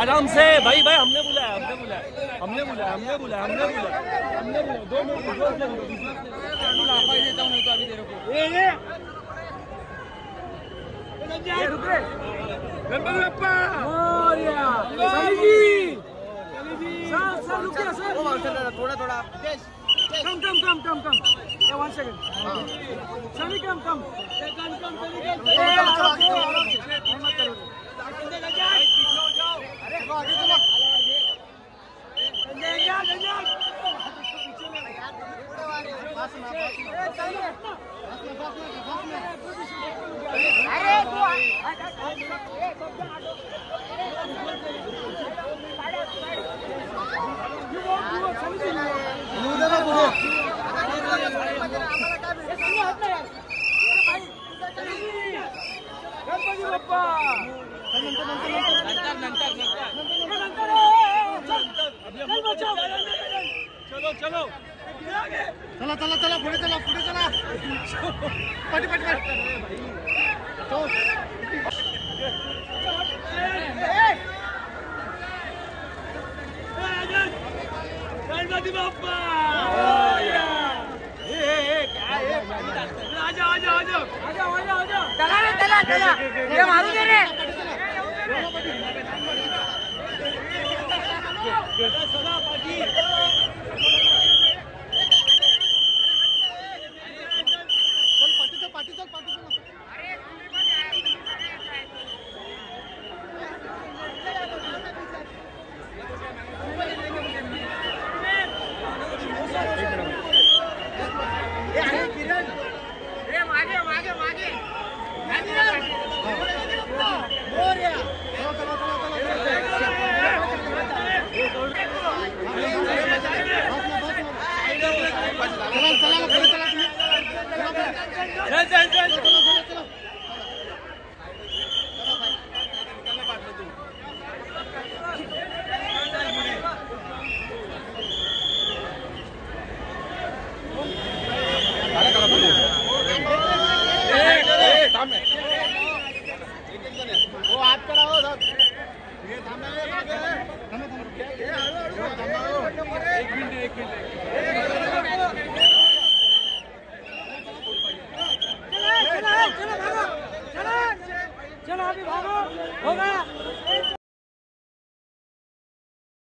आराम से भाई भाई, हमने बुलाया हमने बुलाया हमने बुलाया हमने बुलाया हमने बुलाया हमने बुलाया। दो मिनट थोड़ा थोड़ा कम कम कम कम कम वन सेकंड कम कम कम चलो चलो। चला चला चला पुढे चला पुढे चला पट पट गणपती बाप्पा आजा आजा आजा आजा आजा आजा चला रे चला चला ये मारू दे रे चला पाठी चलो अभी भागो हो गया